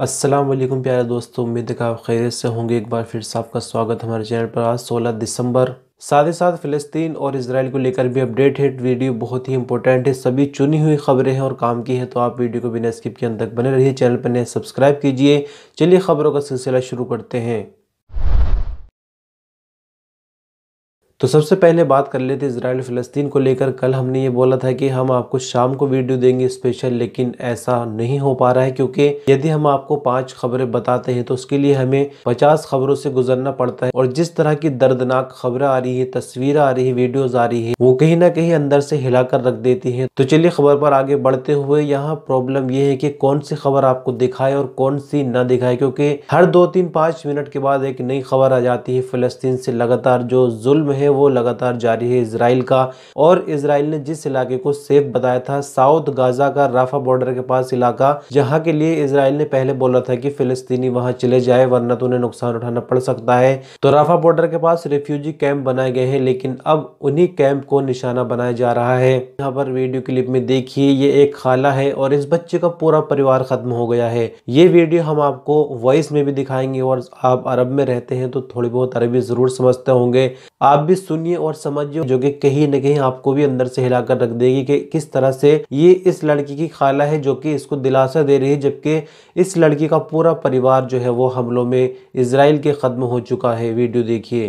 अस्सलाम वालेकुम प्यारे दोस्तों उम्मीद है कि आप खैरियत से होंगे एक बार फिर से आपका स्वागत हमारे चैनल पर आज 16 दिसंबर साथ ही साथ फ़लस्तीन और इसराइल को लेकर भी अपडेट है वीडियो बहुत ही इंपॉर्टेंट है सभी चुनी हुई खबरें हैं और काम की है तो आप वीडियो को बिना स्किप के अंत तक बने रहिए चैनल पर नए सब्सक्राइब कीजिए चलिए खबरों का सिलसिला शुरू करते हैं तो सबसे पहले बात कर लेते इसराइल फ़लस्तीन को लेकर। कल हमने ये बोला था कि हम आपको शाम को वीडियो देंगे स्पेशल, लेकिन ऐसा नहीं हो पा रहा है, क्योंकि यदि हम आपको पाँच खबरें बताते हैं तो उसके लिए हमें पचास खबरों से गुजरना पड़ता है। और जिस तरह की दर्दनाक खबरें आ रही है, तस्वीरें आ रही है, वीडियोज़ आ रही है, वो कहीं ना कहीं अंदर से हिलाकर रख देती है। तो चलिए खबर पर आगे बढ़ते हुए, यहाँ प्रॉब्लम ये है कि कौन सी खबर आपको दिखाए और कौन सी न दिखाए, क्योंकि हर दो तीन पाँच मिनट के बाद एक नई खबर आ जाती है। फ़लस्तीन से लगातार जो जुल्म है वो लगातार जारी है इसराइल का। और इसराइल ने जिस इलाके को सेफ़ बताया था, साउथ गाजा का राफा बॉर्डर के पास इलाका, जहाँ के लिए इसराइल ने पहले बोला था कि फिलिस्तीनी वहाँ चले जाए, वरना तो उन्हें नुकसान उठाना पड़ सकता है। तो राफा बॉर्डर के पास रिफ्यूजी कैंप बनाए गए हैं, लेकिन अब उन्हीं कैंप को निशाना बनाया जा रहा है। यहाँ पर वीडियो क्लिप में देखिए, ये एक खाला है और इस बच्चे का पूरा परिवार खत्म हो गया है। ये वीडियो हम आपको वॉइस में भी दिखाएँगे और आप अरब में रहते हैं तो थोड़ी बहुत अरबी ज़रूर समझते होंगे। आप भी सुनिए और समझिए जो कि कहीं न कहीं आपको भी अंदर से हिलाकर रख देगी कि किस तरह से ये इस लड़की की खाला है जो कि इसको दिलासा दे रही है जबकि इस लड़की का पूरा परिवार जो है वो हमलों में इसराइल के खत्म हो चुका है वीडियो देखिए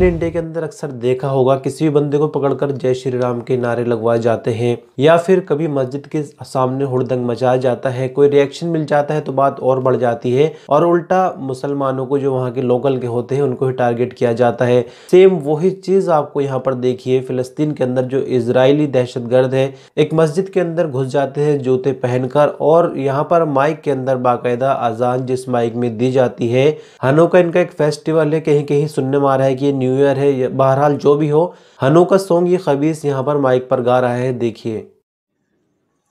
आपने इंडिया के अंदर अक्सर देखा होगा, किसी भी बंदे को पकड़कर जय श्री राम के नारे लगवाए जाते हैं, या फिर कभी मस्जिद के सामने हुड़दंग मचाया जाता है, कोई रिएक्शन मिल जाता है तो बात और बढ़ जाती है, और उल्टा मुसलमानों को जो वहाँ के लोकल के होते हैं, उनको ही टारगेट किया जाता है। सेम वही चीज़ आपको यहाँ पर देखिए, फिलिस्तीन के अंदर जो इसराइली दहशतगर्द है, एक मस्जिद के अंदर घुस जाते हैं जूते पहनकर, और यहाँ पर माइक के अंदर बाकायदा अजान जिस माइक में दी जाती है हनो का इनका एक फेस्टिवल है कहीं कहीं सुनने में आ रहा है कि न्यू ईयर है या बहरहाल जो भी हो हनो का सॉन्ग ये खबीस यहाँ पर माइक पर गा रहा है देखिए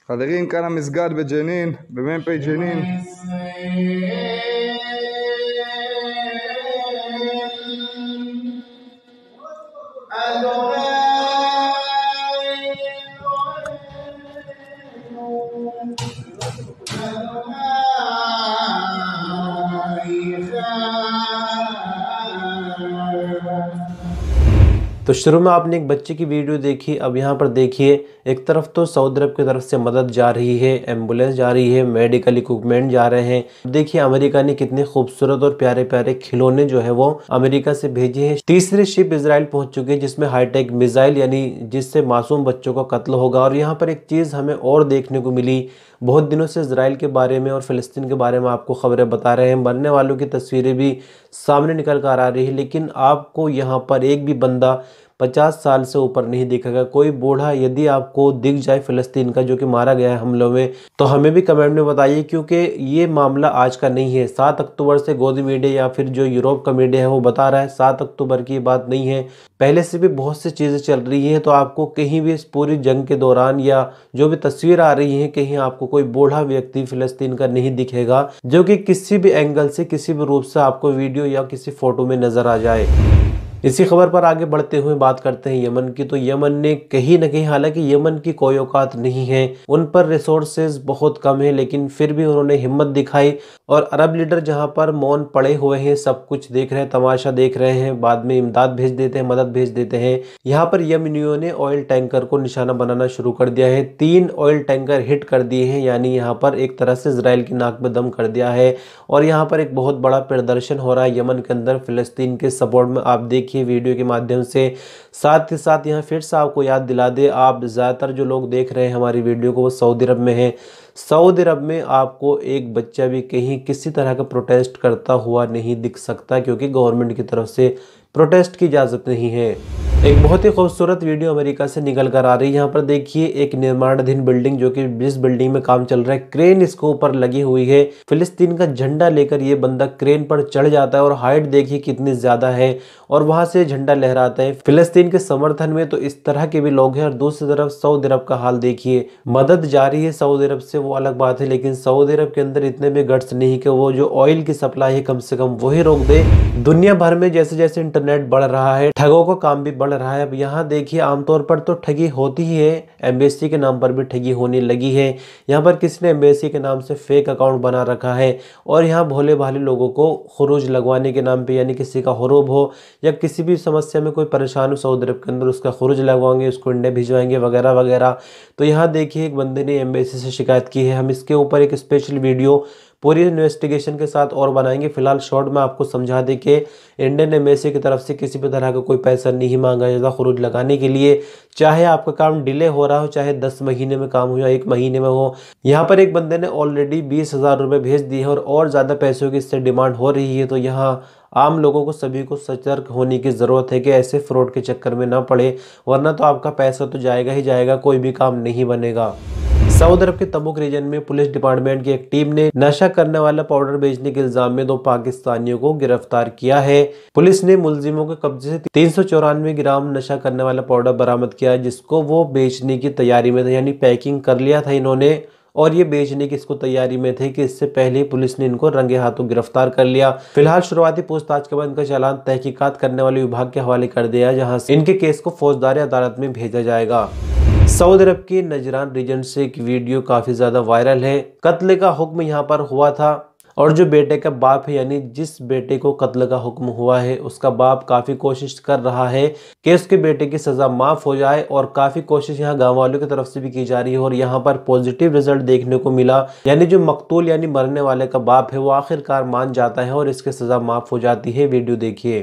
חברים, כאן המסגד בג'נין, במ"פ ג'נין. तो शुरू में आपने एक बच्चे की वीडियो देखी अब यहाँ पर देखिए एक तरफ़ तो सऊदी अरब की तरफ़ से मदद जा रही है, एंबुलेंस जा रही है, मेडिकल इक्विपमेंट जा रहे हैं। देखिए, अमेरिका ने कितने खूबसूरत और प्यारे प्यारे खिलौने जो है वो अमेरिका से भेजे हैं। तीसरी शिप इसराइल पहुँच चुकी है, जिसमें हाईटेक मिसाइल यानी जिससे मासूम बच्चों का कत्ल होगा। और यहाँ पर एक चीज़ हमें और देखने को मिली, बहुत दिनों से इसराइल के बारे में और फ़लस्तीन के बारे में आपको खबरें बता रहे हैं। मरने वालों की तस्वीरें भी सामने निकल कर आ रही है, लेकिन आपको यहाँ पर एक भी बंदा पचास साल से ऊपर नहीं दिखेगा। कोई बूढ़ा यदि आपको दिख जाए फ़लस्तीन का, जो कि मारा गया है हमलों में तो हमें भी कमेंट में बताइए, क्योंकि ये मामला आज का नहीं है। सात अक्टूबर से गोदी मीडिया या फिर जो यूरोप का मीडिया है, वो बता रहा है, सात अक्टूबर की बात नहीं है। पहले से भी बहुत सी चीज़ें चल रही हैं तो आपको कहीं भी इस पूरी जंग के दौरान या जो भी तस्वीर आ रही है, कहीं आपको कोई बूढ़ा व्यक्ति फिलिस्तीन का नहीं दिखेगा, जो कि किसी भी एंगल से, किसी भी रूप से आपको वीडियो या किसी फ़ोटो में नज़र आ जाए। इसी खबर पर आगे बढ़ते हुए बात करते हैं यमन की। तो यमन ने कहीं न कहीं, हालाँकि यमन की कोई औकात नहीं है, उन पर रिसोर्सेज बहुत कम है, लेकिन फिर भी उन्होंने हिम्मत दिखाई और अरब लीडर जहाँ पर मौन पड़े हुए हैं, सब कुछ देख रहे हैं, तमाशा देख रहे हैं, बाद में इमदाद भेज देते हैं, मदद भेज देते हैं। यहाँ पर यमनियों ने ऑयल टैंकर को निशाना बनाना शुरू कर दिया है। तीन ऑयल टैंकर हिट कर दिए हैं, यानी यहाँ पर एक तरह से इसराइल की नाक में दम कर दिया है। और यहाँ पर एक बहुत बड़ा प्रदर्शन हो रहा है यमन के अंदर, फिलिस्तीन के सपोर्ट में। आप देखिए वीडियो के माध्यम से। साथ ही साथ यहाँ फिर से आपको याद दिला दे, आप ज़्यादातर जो लोग देख रहे हैं हमारी वीडियो को वो सऊदी अरब में है। सऊदी अरब में आपको एक बच्चा भी कहीं किसी तरह का प्रोटेस्ट करता हुआ नहीं दिख सकता, क्योंकि गवर्नमेंट की तरफ़ से प्रोटेस्ट की इजाज़त नहीं है। एक बहुत ही खूबसूरत वीडियो अमेरिका से निकल कर आ रही है। यहाँ पर देखिए, एक निर्माणाधीन बिल्डिंग जो कि जिस बिल्डिंग में काम चल रहा है, क्रेन इसके ऊपर लगी हुई है। फिलिस्तीन का झंडा लेकर ये बंदा क्रेन पर चढ़ जाता है और हाइट देखिए कितनी ज़्यादा है और वहाँ से झंडा लहराता है। फिलिस्तीन के समर्थन में तो इस तरह के भी लोग हैं और दूसरी तरफ़ सऊदी अरब का हाल देखिए। मदद जारी है सऊदी अरब से, वो अलग बात है, लेकिन सऊदी अरब के अंदर इतने भी गट्स नहीं कि वो जो ऑयल की सप्लाई है कम से कम वही रोक दे। दुनिया भर में जैसे जैसे इंटरनेट बढ़ रहा है, ठगों का काम भी बढ़ रहा है। अब यहाँ देखिए, आमतौर पर तो ठगी होती ही है। एम्बेसी के नाम पर भी ठगी होने लगी है। यहाँ पर किसी ने एम्बेसी के नाम से फेक अकाउंट बना रखा है? और यहाँ भोले भाले लोगों को खरूज लगवाने के नाम पे यानी किसी का हरूब हो या किसी भी समस्या में कोई परेशान हो सऊदी अरब के अंदर उसका खरूज लगवाएँगे, उसको इंडिया भिजवाएँगे वगैरह वगैरह। तो यहाँ देखिए, एक बंदे ने एम्बेसी से शिकायत की है। हम इसके ऊपर एक स्पेशल वीडियो पूरी इन्वेस्टिगेशन के साथ और बनाएँगे। फ़िलहाल शॉर्ट में आपको समझा दें कि इंडियन एम्बेसी की तरफ़ से किसी भी तरह का कोई पैसा नहीं मांगा जाता खरूज लगाने के लिए। चाहे आपका काम डिले हो रहा हो, चाहे दस महीने में काम हो या एक महीने में हो, यहाँ पर एक बंदे ने ऑलरेडी बीस हज़ार रुपये भेज दिए और और ज़्यादा पैसों की इससे डिमांड हो रही है। तो यहाँ आम लोगों को, सभी को सतर्क होने की ज़रूरत है कि ऐसे फ्रॉड के चक्कर में ना पड़े, वरना तो आपका पैसा तो जाएगा ही जाएगा, कोई भी काम नहीं बनेगा। सऊदी अरब के तबुक रीजन में पुलिस डिपार्टमेंट की एक टीम ने नशा करने वाला पाउडर बेचने के इल्ज़ाम में दो पाकिस्तानियों को गिरफ़्तार किया है। पुलिस ने मुलजिमों के कब्जे से तीन सौ चौरानवे ग्राम नशा करने वाला पाउडर बरामद किया, जिसको वो बेचने की तैयारी में था, यानी पैकिंग कर लिया था इन्होंने, और ये बेचने की इसको तैयारी में थे कि इससे पहले पुलिस ने इनको रंगे हाथों गिरफ़्तार कर लिया। फ़िलहाल शुरुआती पूछताछ के बाद इनका चालान तहकीकात करने वाले विभाग के हवाले कर दिया, जहाँ से इनके केस को फौजदारी अदालत में भेजा जाएगा। सऊदी अरब के नजरान रीजन से एक वीडियो काफी ज्यादा वायरल है कत्ल का हुक्म यहाँ पर हुआ था और जो बेटे का बाप है यानी जिस बेटे को कत्ल का हुक्म हुआ है उसका बाप काफ़ी कोशिश कर रहा है कि उसके बेटे की सज़ा माफ़ हो जाए और काफ़ी कोशिश यहाँ गांव वालों की तरफ से भी की जा रही है और यहाँ पर पॉजिटिव रिजल्ट देखने को मिला यानी जो मकतूल यानी मरने वाले का बाप है वो आखिरकार मान जाता है और इसकी सज़ा माफ़ हो जाती है वीडियो देखिए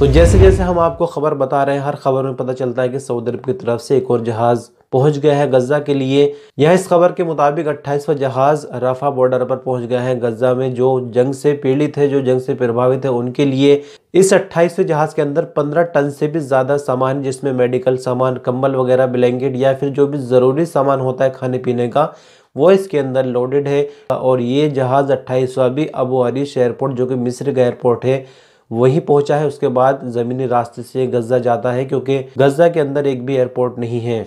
तो जैसे जैसे हम आपको खबर बता रहे हैं, हर खबर में पता चलता है कि सऊदी अरब की तरफ़ से एक और जहाज़ पहुँच गया है गजा के लिए। यह इस खबर के मुताबिक 28वां जहाज़ रफा बॉर्डर पर पहुँच गया है गजा में, जो जंग से पीड़ित है जो जंग से प्रभावित है उनके लिए। इस 28वें जहाज़ के अंदर 15 टन से भी ज़्यादा सामान, जिसमें मेडिकल सामान, कंबल वगैरह, ब्लैंकेट या फिर जो भी ज़रूरी सामान होता है खाने पीने का, वो इसके अंदर लोडेड है। और ये जहाज़ अट्ठाईसवा भी अबू हरीश एयरपोर्ट जो कि मिस्र का एयरपोर्ट है वहीं पहुँचा है, उसके बाद ज़मीनी रास्ते से गजा जाता है क्योंकि गजा के अंदर एक भी एयरपोर्ट नहीं है।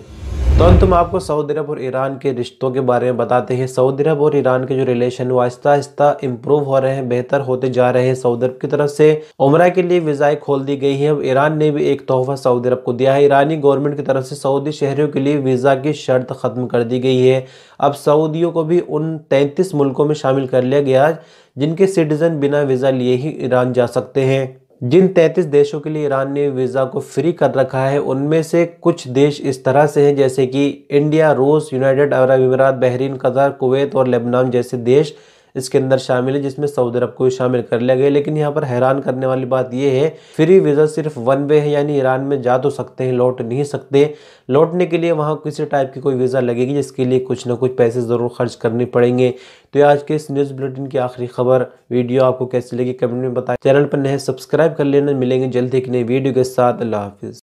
तो अंत में आपको सऊदी अरब और ईरान के रिश्तों के बारे में बताते हैं। सऊदी अरब और ईरान के जो रिलेशन वो आहिस्ता आहिस्ता इम्प्रूव हो रहे हैं, बेहतर होते जा रहे हैं। सऊदी अरब की तरफ़ से उम्र के लिए वीज़ाएँ खोल दी गई हैं। अब ईरान ने भी एक तोहफा सऊदी अरब को दिया है। ईरानी गवर्नमेंट की तरफ़ से सऊदी शहरियों के लिए वीज़ा की शर्त ख़त्म कर दी गई है। अब सऊदियों को भी उन तैंतीस मुल्कों में शामिल कर लिया गया, जिनके सिटीज़न बिना वीज़ा लिए ही ईरान जा सकते हैं। जिन 33 देशों के लिए ईरान ने वीज़ा को फ्री कर रखा है, उनमें से कुछ देश इस तरह से हैं, जैसे कि इंडिया, रूस, यूनाइटेड अरब अमीरात, बहरीन, कतर, कुवैत और लेबनान जैसे देश इसके अंदर शामिल है, जिसमें सऊदी अरब को शामिल कर लिया गया लेकिन यहाँ पर हैरान करने वाली बात यह है, फ्री वीज़ा सिर्फ़ वन वे है, यानी ईरान में जा तो सकते हैं, लौट नहीं सकते। लौटने के लिए वहाँ किसी टाइप की कोई वीज़ा लगेगी, जिसके लिए कुछ ना कुछ पैसे ज़रूर खर्च करने पड़ेंगे। तो आज के इस न्यूज़ बुलेटिन की आखिरी खबर, वीडियो आपको कैसी लगी कमेंट में बताएँ। चैनल पर नए सब्सक्राइब कर लेना। मिलेंगे जल्द एक नई वीडियो के साथ। अल्लाह हाफिज़।